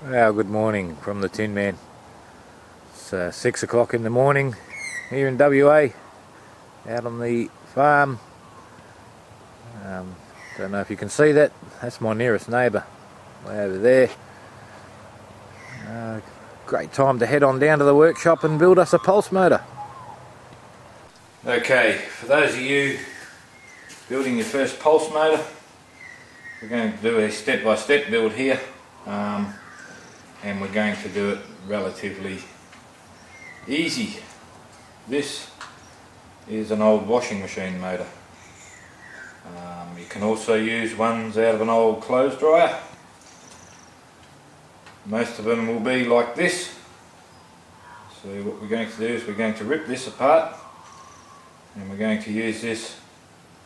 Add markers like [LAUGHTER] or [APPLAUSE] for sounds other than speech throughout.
Well, good morning from the Tin Man. It's uh, six o'clock in the morning here in WA, out on the farm. Um, don't know if you can see that. That's my nearest neighbour, way over there. Uh, great time to head on down to the workshop and build us a pulse motor. Okay, for those of you building your first pulse motor, we're going to do a step-by-step -step build here. Um, and we're going to do it relatively easy. This is an old washing machine motor. Um, you can also use ones out of an old clothes dryer. Most of them will be like this. So what we're going to do is we're going to rip this apart and we're going to use this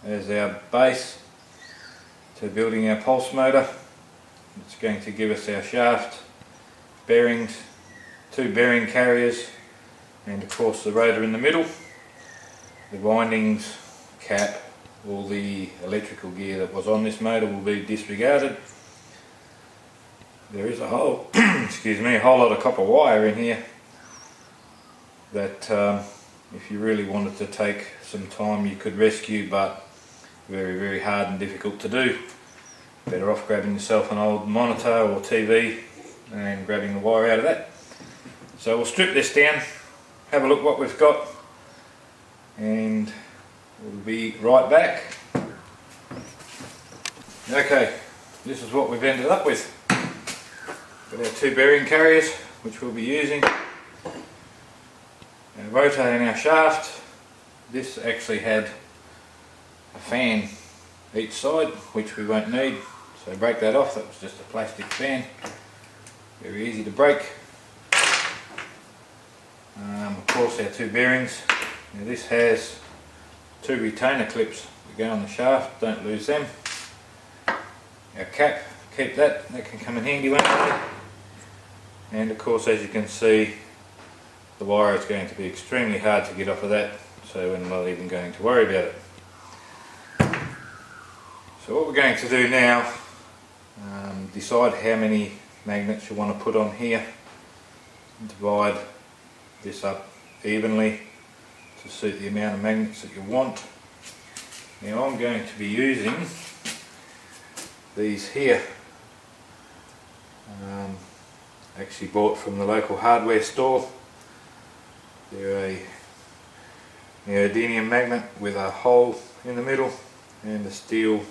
as our base to building our pulse motor. It's going to give us our shaft bearings, two bearing carriers and of course the rotor in the middle, the windings, cap, all the electrical gear that was on this motor will be disregarded. There is a whole, [CLEARS THROAT] excuse me, a whole lot of copper wire in here that um, if you really wanted to take some time you could rescue but very very hard and difficult to do. Better off grabbing yourself an old monitor or TV and grabbing the wire out of that. So we'll strip this down, have a look what we've got and we'll be right back. Okay, this is what we've ended up with. Got our two bearing carriers which we'll be using. And our shaft. This actually had a fan each side which we won't need so break that off, that was just a plastic fan very easy to break. Um, of course our two bearings. Now this has two retainer clips that go on the shaft, don't lose them. Our cap, keep that, that can come in handy one day. And of course as you can see the wire is going to be extremely hard to get off of that so we're not even going to worry about it. So what we're going to do now, um, decide how many magnets you want to put on here. Divide this up evenly to suit the amount of magnets that you want. Now I'm going to be using these here um, actually bought from the local hardware store. They're a neodymium magnet with a hole in the middle and a steel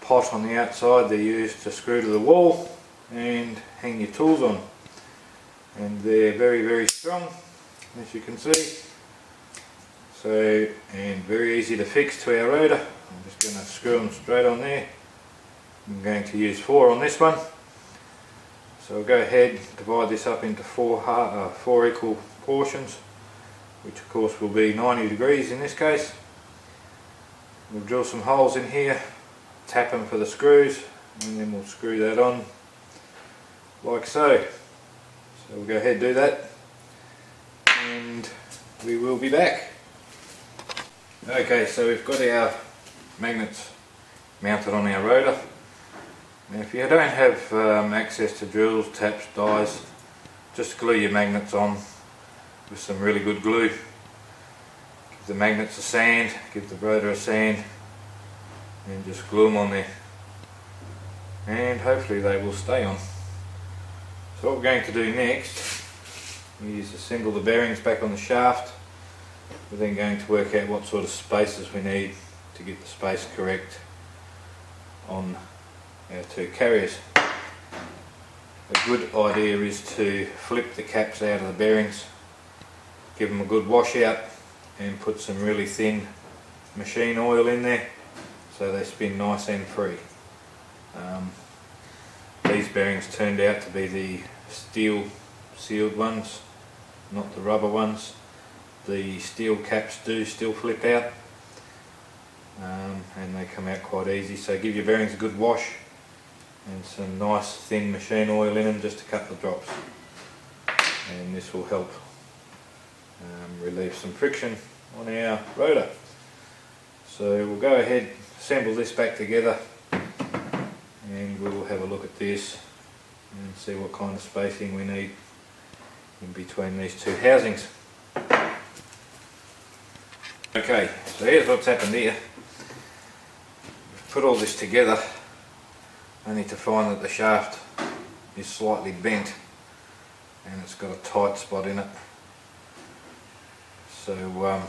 pot on the outside. They're used to screw to the wall and hang your tools on. And they're very very strong as you can see. So and very easy to fix to our rotor. I'm just going to screw them straight on there. I'm going to use four on this one. So I'll go ahead divide this up into four, uh, four equal portions which of course will be 90 degrees in this case. We'll drill some holes in here tap them for the screws and then we'll screw that on like so. So we'll go ahead and do that and we will be back. Okay, so we've got our magnets mounted on our rotor. Now if you don't have um, access to drills, taps, dies, just glue your magnets on with some really good glue. Give the magnets a sand, give the rotor a sand and just glue them on there and hopefully they will stay on. So what we're going to do next is assemble the bearings back on the shaft. We're then going to work out what sort of spaces we need to get the space correct on our two carriers. A good idea is to flip the caps out of the bearings, give them a good wash out and put some really thin machine oil in there so they spin nice and free. Um, bearings turned out to be the steel sealed ones, not the rubber ones. The steel caps do still flip out um, and they come out quite easy so give your bearings a good wash and some nice thin machine oil in them just a couple of drops and this will help um, relieve some friction on our rotor. So we'll go ahead assemble this back together and we'll have a look at this and see what kind of spacing we need in between these two housings. Okay, so here's what's happened here. We've put all this together only to find that the shaft is slightly bent and it's got a tight spot in it. So um,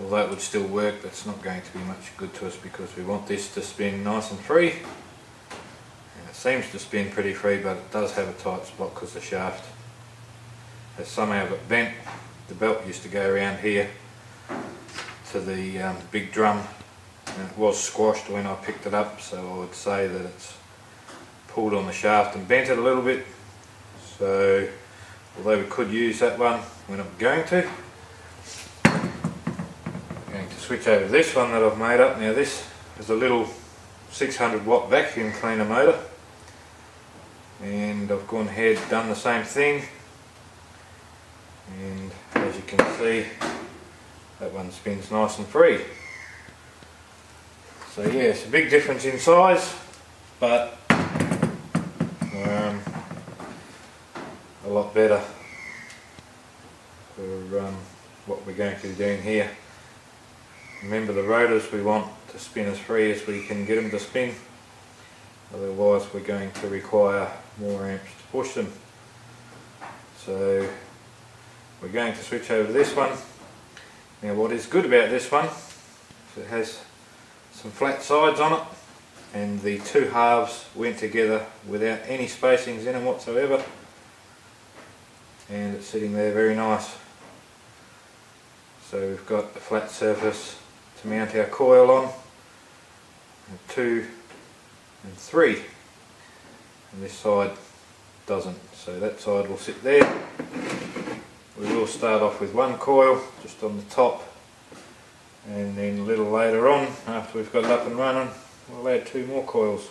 although it would still work. That's not going to be much good to us because we want this to spin nice and free. And it seems to spin pretty free but it does have a tight spot because the shaft has somehow got bent. The belt used to go around here to the um, big drum and it was squashed when I picked it up so I would say that it's pulled on the shaft and bent it a little bit. So although we could use that one we're not going to switch over this one that I've made up. Now this is a little 600 watt vacuum cleaner motor and I've gone ahead done the same thing and as you can see that one spins nice and free. So yeah, it's a big difference in size but um, a lot better for um, what we're going to be doing here. Remember the rotors we want to spin as free as we can get them to spin. Otherwise we're going to require more amps to push them. So we're going to switch over to this one. Now what is good about this one is it has some flat sides on it and the two halves went together without any spacings in them whatsoever and it's sitting there very nice. So we've got a flat surface to mount our coil on. And two and three. And this side doesn't. So that side will sit there. We will start off with one coil just on the top and then a little later on after we've got it up and running we'll add two more coils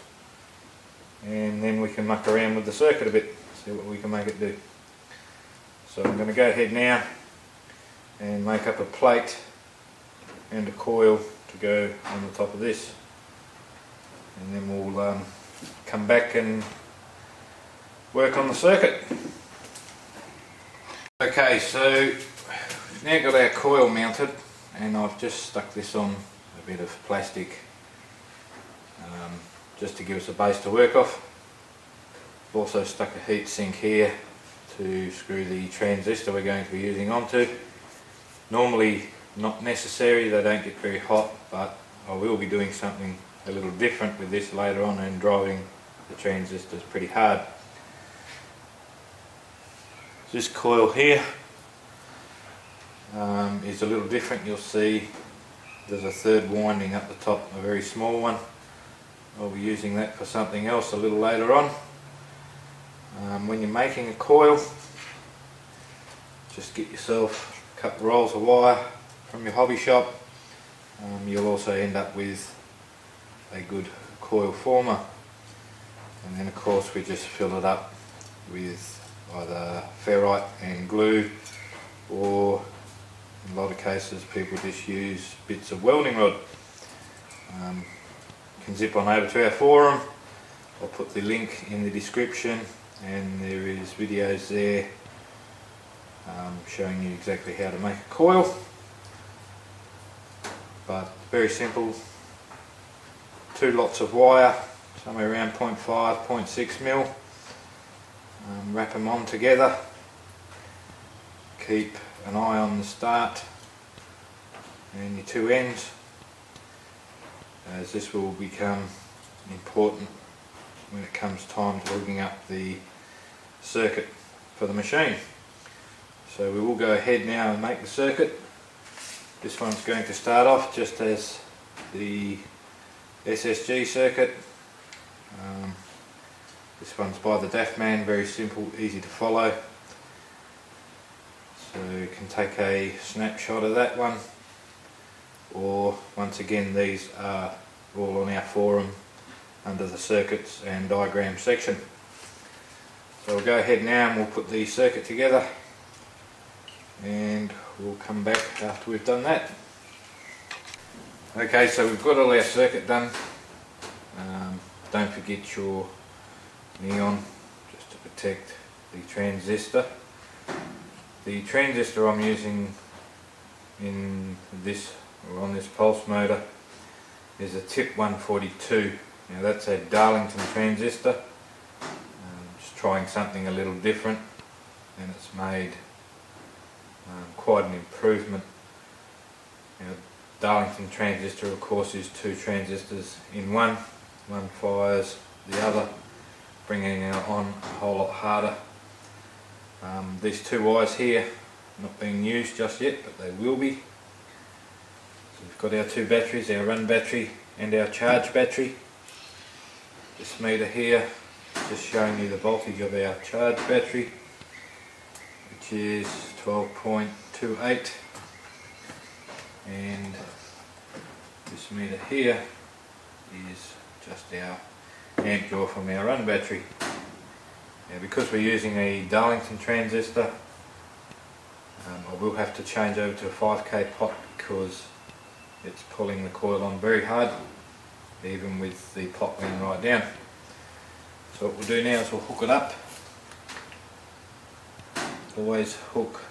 and then we can muck around with the circuit a bit see what we can make it do. So I'm going to go ahead now and make up a plate and a coil to go on the top of this and then we'll um, come back and work on the circuit. Okay so we've now got our coil mounted and I've just stuck this on a bit of plastic um, just to give us a base to work off. I've also stuck a heat sink here to screw the transistor we're going to be using onto. Normally not necessary, they don't get very hot, but I will be doing something a little different with this later on and driving the transistors pretty hard. This coil here um, is a little different, you'll see there's a third winding up the top, a very small one. I'll be using that for something else a little later on. Um, when you're making a coil, just get yourself a couple rolls of wire from your hobby shop. Um, you'll also end up with a good coil former and then of course we just fill it up with either ferrite and glue or in a lot of cases people just use bits of welding rod. Um, you can zip on over to our forum, I'll put the link in the description and there is videos there um, showing you exactly how to make a coil but very simple two lots of wire somewhere around 0.5 0.6 mil um, wrap them on together keep an eye on the start and your two ends as this will become important when it comes time to hooking up the circuit for the machine. So we will go ahead now and make the circuit. This one's going to start off just as the SSG circuit. Um, this one's by the DAF man, very simple, easy to follow. So you can take a snapshot of that one or once again these are all on our forum under the circuits and diagram section. So we'll go ahead now and we'll put the circuit together and we'll come back after we've done that. Okay, so we've got all our circuit done. Um, don't forget your neon just to protect the transistor. The transistor I'm using in this or on this pulse motor is a TIP 142. Now that's a Darlington transistor. Um, just trying something a little different and it's made um, quite an improvement. Now, Darlington transistor of course is two transistors in one. One fires the other, bringing it on a whole lot harder. Um, these two wires here not being used just yet but they will be. So we've got our two batteries, our run battery and our charge battery. This meter here just showing you the voltage of our charge battery which is 12.28 and this meter here is just our amp draw from our run battery. Now because we're using a Darlington transistor um, I will have to change over to a 5k pot because it's pulling the coil on very hard even with the pot being right down. So what we'll do now is we'll hook it up. Always hook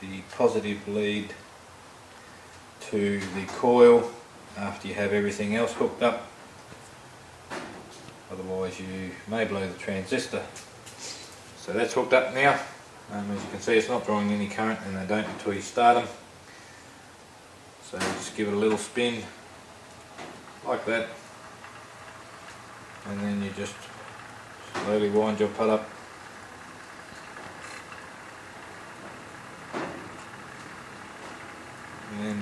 the positive lead to the coil after you have everything else hooked up. Otherwise you may blow the transistor. So that's hooked up now. Um, as you can see it's not drawing any current and they don't until you start them so just give it a little spin like that. And then you just slowly wind your pot up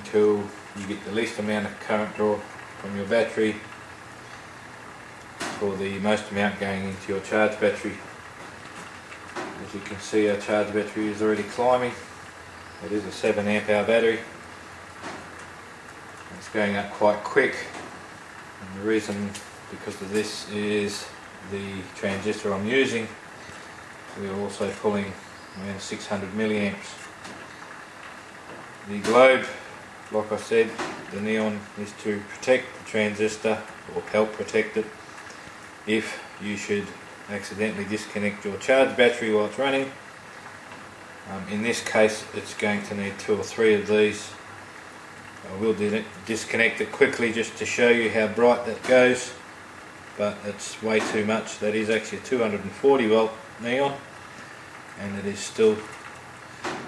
until you get the least amount of current draw from your battery for the most amount going into your charge battery. As you can see our charge battery is already climbing. It is a 7 amp hour battery. It's going up quite quick and the reason because of this is the transistor I'm using. We're also pulling around 600 milliamps. The globe like I said the neon is to protect the transistor or help protect it. If you should accidentally disconnect your charge battery while it's running um, in this case it's going to need two or three of these. I will disconnect it quickly just to show you how bright that goes but it's way too much. That is actually a 240 volt neon and it is still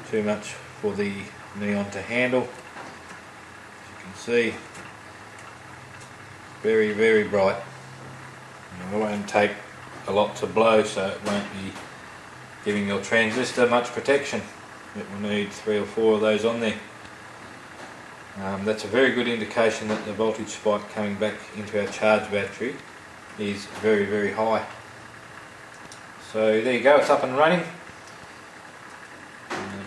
too much for the neon to handle see very very bright. It won't take a lot to blow so it won't be giving your transistor much protection. It will need three or four of those on there. Um, that's a very good indication that the voltage spike coming back into our charge battery is very very high. So there you go it's up and running. Um,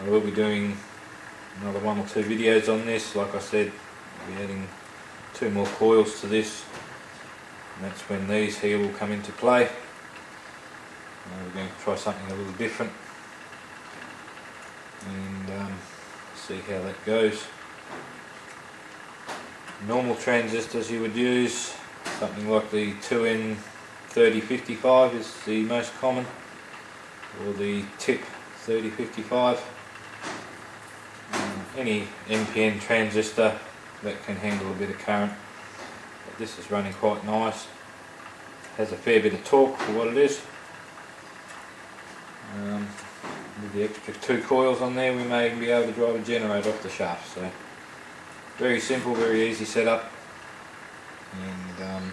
I will be doing another one or two videos on this. Like I said, I'll be adding two more coils to this. And that's when these here will come into play. Uh, we're going to try something a little different and um, see how that goes. Normal transistors you would use, something like the 2N3055 is the most common, or the TIP 3055 any NPN transistor that can handle a bit of current. But this is running quite nice. Has a fair bit of torque for what it is. Um, with the extra two coils on there we may be able to drive a generator off the shaft. So very simple, very easy setup. And um,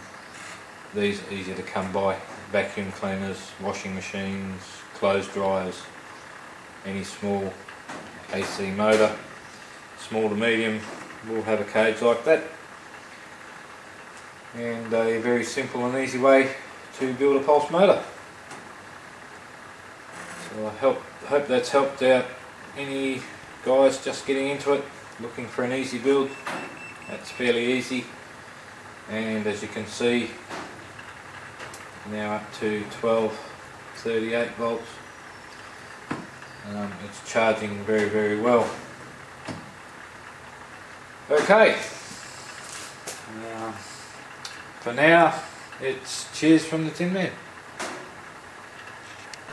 these are easy to come by. Vacuum cleaners, washing machines, clothes dryers, any small AC motor small to medium will have a cage like that. And a very simple and easy way to build a pulse motor. So I hope, hope that's helped out any guys just getting into it looking for an easy build. That's fairly easy. And as you can see now up to 1238 volts. Um, it's charging very very well Okay. Uh, for now, it's cheers from the Tin Man.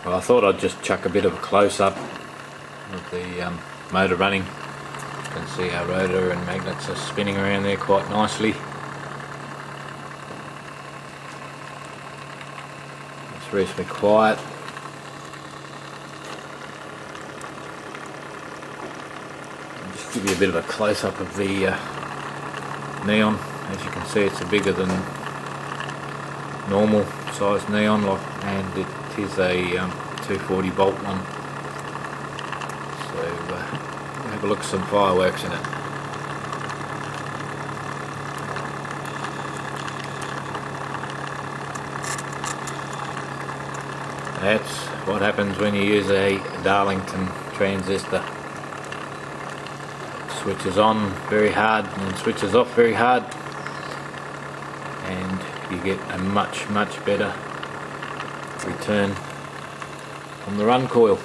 Well, I thought I'd just chuck a bit of a close-up of the um, motor running. You can see our rotor and magnets are spinning around there quite nicely. It's reasonably quiet. I'll just give you a bit of a close-up of the uh, neon. As you can see it's a bigger than normal size neon lock and it is a um, 240 volt one. So uh, have a look at some fireworks in it. That's what happens when you use a Darlington transistor switches on very hard and switches off very hard and you get a much much better return from the run coil.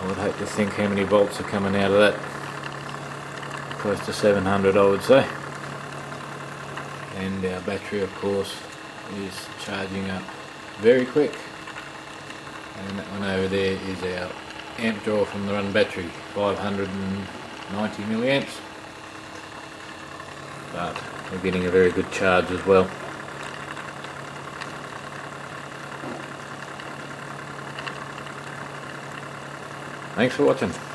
I would hope to think how many volts are coming out of that. Close to 700 I would say. And our battery of course is charging up very quick. And that one over there is our amp draw from the run battery, 590 milliamps. But we're getting a very good charge as well. Thanks for watching.